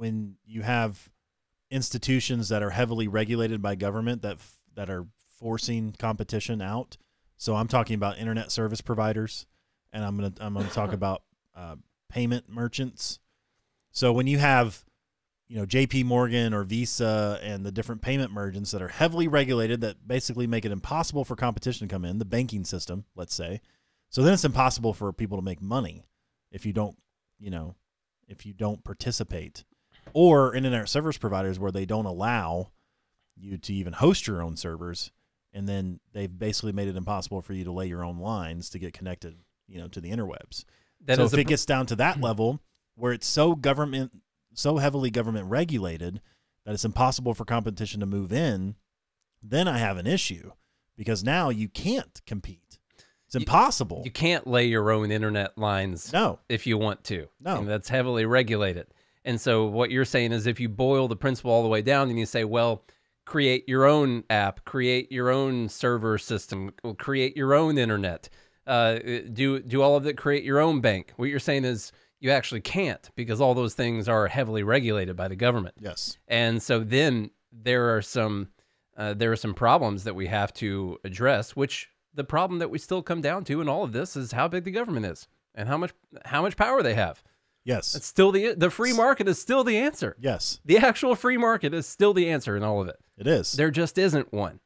when you have institutions that are heavily regulated by government that f- that are forcing competition out. So I'm talking about internet service providers, and I'm gonna I'm gonna talk about uh, payment merchants. So when you have you know JP Morgan or Visa and the different payment merchants that are heavily regulated that basically make it impossible for competition to come in, the banking system, let's say. So then it's impossible for people to make money if you don't, you know, if you don't participate. Or internet service providers where they don't allow you to even host your own servers and then they've basically made it impossible for you to lay your own lines to get connected, you know, to the interwebs. That so is if it gets down to that hmm. level where it's so government so heavily government regulated that it's impossible for competition to move in, then I have an issue because now you can't compete. It's You- impossible. You can't lay your own internet lines no. if you want to. No. And that's heavily regulated. And so what you're saying is if you boil the principle all the way down and you say, well, create your own app, create your own server system, create your own internet, uh, do do all of it, create your own bank. What you're saying is you actually can't because all those things are heavily regulated by the government. Yes. And so then there are some uh, there are some problems that we have to address. Which the problem that we still come down to in all of this is how big the government is and how much how much power they have. Yes. It's still the the free market is still the answer. yes. The actual free market is still the answer in all of it. It is. There just isn't one.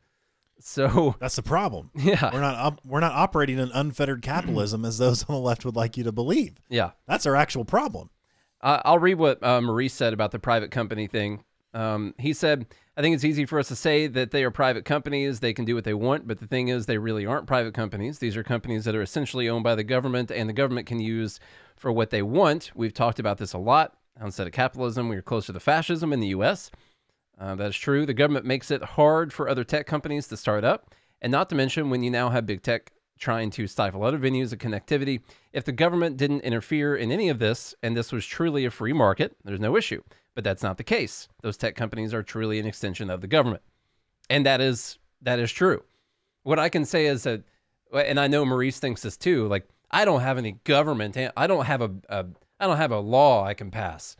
So That's the problem. yeah, We're not we're not operating in unfettered capitalism as those on the left would like you to believe. yeah. That's our actual problem. Uh, I'll read what uh, Maurice said about the private company thing. Um, he said, I think it's easy for us to say that they are private companies. They can do what they want. But the thing is, they really aren't private companies. These are companies that are essentially owned by the government and the government can use for what they want. We've talked about this a lot. Instead of capitalism, we are closer to fascism in the U.S. Uh, that is true. The government makes it hard for other tech companies to start up. And not to mention, when you now have big tech trying to stifle other venues of connectivity, if the government didn't interfere in any of this and this was truly a free market, there's no issue. But that's not the case. Those tech companies are truly an extension of the government. And that is that is true. What I can say is that and I know Maurice thinks this too, like I don't have any government I don't have a, a I don't have a law I can pass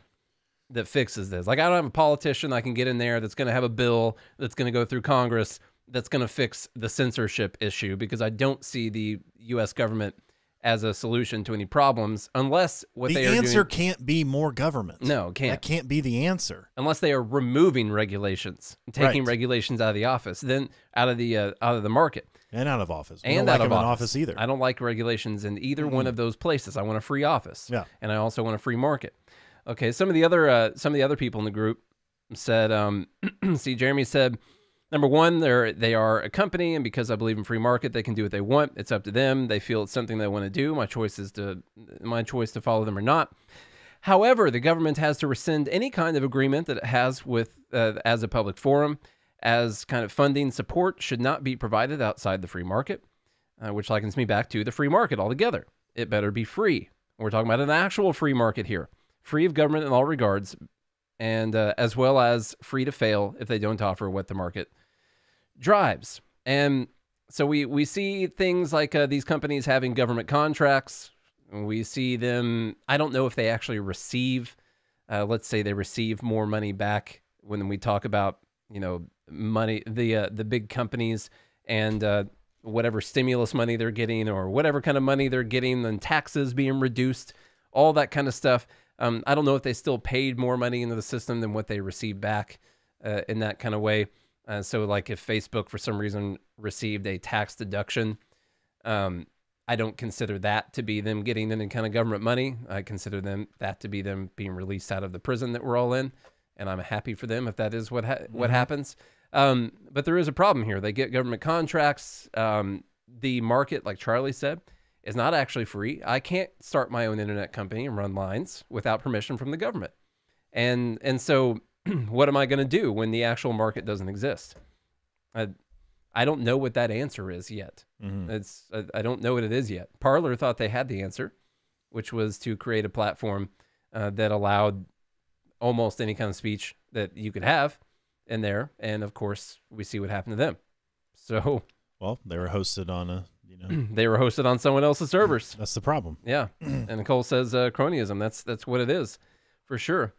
that fixes this. Like I don't have a politician I can get in there that's going to have a bill that's going to go through Congress that's going to fix the censorship issue because I don't see the U.S. government as a solution to any problems unless what the they are answer doing. can't be more government. No, it can't. That can't be the answer. Unless they are removing regulations, taking Right. regulations out of the office, then out of the uh, out of the market, And out of office. We and out like of office. office either. I don't like regulations in either one of those places. I want a free office. Yeah. and I also want a free market. Okay, some of the other uh, some of the other people in the group said, um, see, Jeremy said, number one, they're they are a company, and because I believe in free market, they can do what they want. It's up to them. They feel it's something they want to do. My choice is to my choice to follow them or not. However, the government has to rescind any kind of agreement that it has with uh, as a public forum, as kind of funding support should not be provided outside the free market, uh, which likens me back to the free market altogether. It better be free. We're talking about an actual free market here, free of government in all regards, and uh, as well as free to fail if they don't offer what the market drives. And so we we see things like uh, these companies having government contracts. We see them. I don't know if they actually receive. Uh, let's say they receive more money back when we talk about you know money the uh, the big companies and uh, whatever stimulus money they're getting or whatever kind of money they're getting and taxes being reduced all that kind of stuff um, i don't know if they still paid more money into the system than what they received back uh, in that kind of way uh, so like if facebook for some reason received a tax deduction um, i don't consider that to be them getting any kind of government money i consider them that to be them being released out of the prison that we're all in and i'm happy for them if that is what ha- what happens um, but there is a problem here. They get government contracts. Um, the market, like Charlie said, is not actually free. I can't start my own internet company and run lines without permission from the government. And and so, what am I going to do when the actual market doesn't exist? I, I don't know what that answer is yet. Mhm. It's I, I don't know what it is yet. Parler thought they had the answer, which was to create a platform uh, that allowed almost any kind of speech that you could have in there. And of course, we see what happened to them. So Well, they were hosted on a, they were hosted on someone else's servers. that's the problem. Yeah. and Nicole says uh, cronyism. That's that's what it is, for sure.